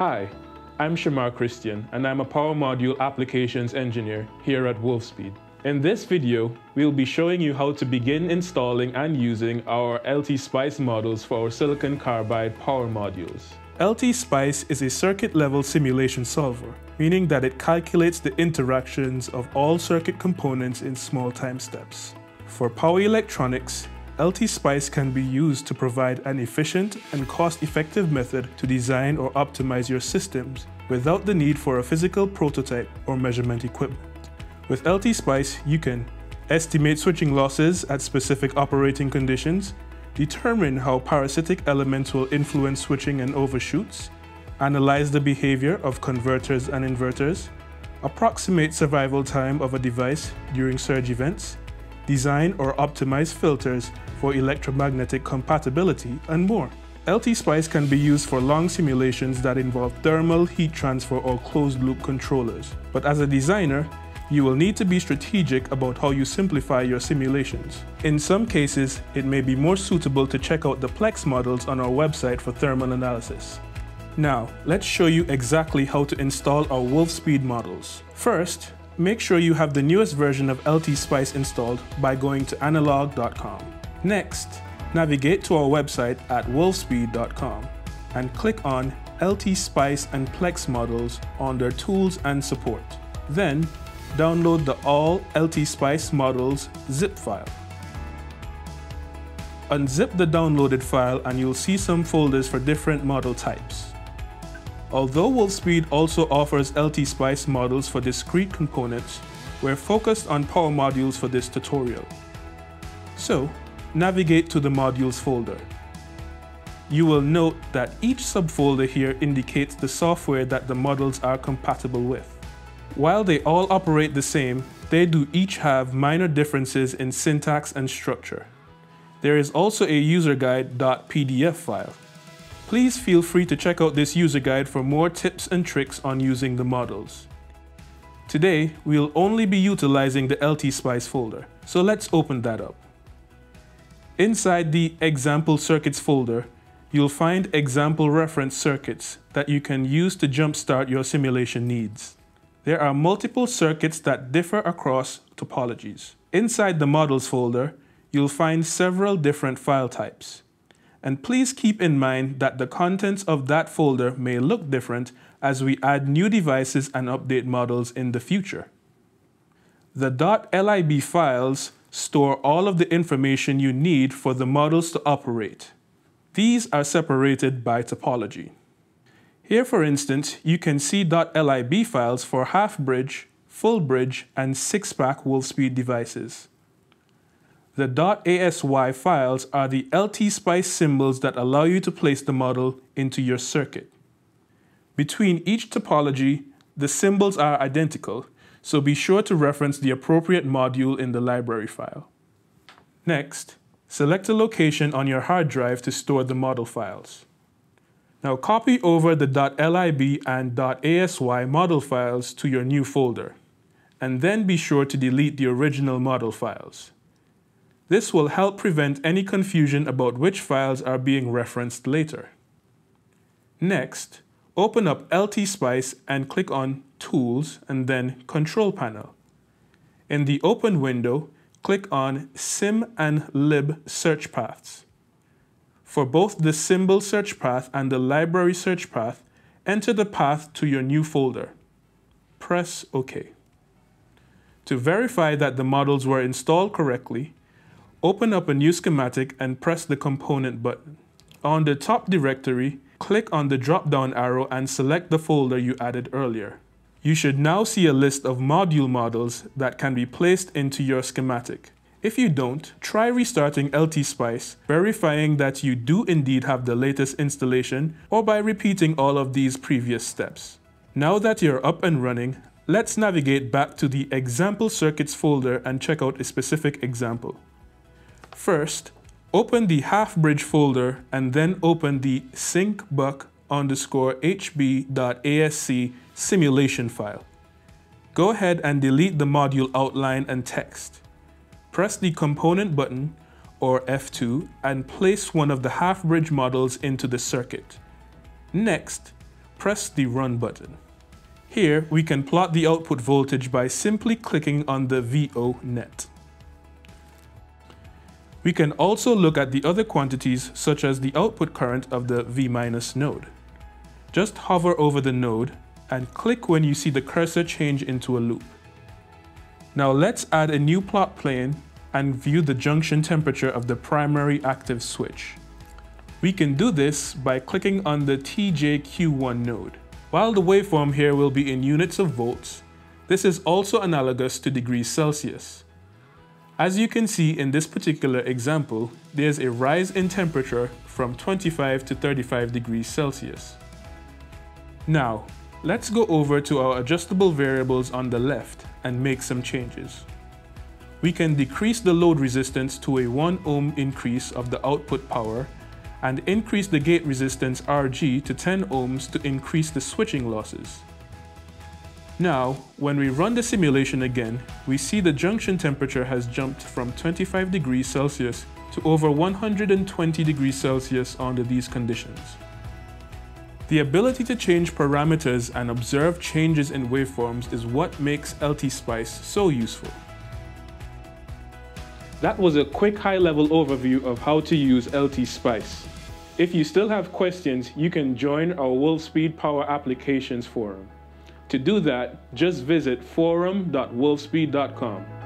Hi, I'm Shamar Christian and I'm a Power Module Applications Engineer here at Wolfspeed. In this video, we'll be showing you how to begin installing and using our LT Spice models for our silicon carbide power modules. LT Spice is a circuit-level simulation solver, meaning that it calculates the interactions of all circuit components in small time steps. For power electronics, LT Spice can be used to provide an efficient and cost-effective method to design or optimize your systems without the need for a physical prototype or measurement equipment. With LT Spice, you can estimate switching losses at specific operating conditions, determine how parasitic elements will influence switching and overshoots, analyze the behavior of converters and inverters, approximate survival time of a device during surge events, design or optimize filters for electromagnetic compatibility, and more. LT Spice can be used for long simulations that involve thermal, heat transfer, or closed-loop controllers. But as a designer, you will need to be strategic about how you simplify your simulations. In some cases, it may be more suitable to check out the PLECS models on our website for thermal analysis. Now, let's show you exactly how to install our Wolfspeed models. First, make sure you have the newest version of LT Spice installed by going to analog.com. Next, navigate to our website at wolfspeed.com and click on LT Spice and PLECS models under Tools and Support. Then, download the All LT Spice Models zip file. Unzip the downloaded file and you'll see some folders for different model types. Although Wolfspeed also offers LT Spice models for discrete components, we're focused on power modules for this tutorial. So, navigate to the modules folder. You will note that each subfolder here indicates the software that the models are compatible with. While they all operate the same, they do each have minor differences in syntax and structure. There is also a user guide.pdf file. Please feel free to check out this user guide for more tips and tricks on using the models. Today, we'll only be utilizing the LT Spice folder, so let's open that up. Inside the Example Circuits folder, you'll find example reference circuits that you can use to jumpstart your simulation needs. There are multiple circuits that differ across topologies. Inside the Models folder, you'll find several different file types. And please keep in mind that the contents of that folder may look different as we add new devices and update models in the future. The .lib files store all of the information you need for the models to operate. These are separated by topology. Here, for instance, you can see .lib files for half-bridge, full-bridge, and six-pack Wolfspeed devices. The .asy files are the LT Spice symbols that allow you to place the model into your circuit. Between each topology, the symbols are identical, so be sure to reference the appropriate module in the library file. Next, select a location on your hard drive to store the model files. Now copy over the .lib and .asy model files to your new folder, and then be sure to delete the original model files. This will help prevent any confusion about which files are being referenced later. Next, open up LT Spice and click on Tools and then Control Panel. In the Open window, click on Sim and Lib search paths. For both the symbol search path and the library search path, enter the path to your new folder. Press OK. To verify that the models were installed correctly, open up a new schematic and press the component button. On the top directory, click on the drop-down arrow and select the folder you added earlier. You should now see a list of module models that can be placed into your schematic. If you don't, try restarting LT Spice, verifying that you do indeed have the latest installation, or by repeating all of these previous steps. Now that you're up and running, let's navigate back to the Example Circuits folder and check out a specific example. First, open the half-bridge folder and then open the syncbuck underscore hb.asc simulation file. Go ahead and delete the module outline and text. Press the component button, or F2, and place one of the half-bridge models into the circuit. Next, press the Run button. Here, we can plot the output voltage by simply clicking on the VO net. We can also look at the other quantities such as the output current of the V- node. Just hover over the node and click when you see the cursor change into a loop. Now let's add a new plot plane and view the junction temperature of the primary active switch. We can do this by clicking on the TJQ1 node. While the waveform here will be in units of volts, this is also analogous to degrees Celsius. As you can see in this particular example, there's a rise in temperature from 25 to 35 degrees Celsius. Now, let's go over to our adjustable variables on the left and make some changes. We can decrease the load resistance to a 1 ohm increase of the output power and increase the gate resistance RG to 10 ohms to increase the switching losses. Now, when we run the simulation again, we see the junction temperature has jumped from 25 degrees Celsius to over 120 degrees Celsius under these conditions. The ability to change parameters and observe changes in waveforms is what makes LT-Spice so useful. That was a quick high-level overview of how to use LT-Spice. If you still have questions, you can join our Wolfspeed Power Applications forum. To do that, just visit forum.wolfspeed.com.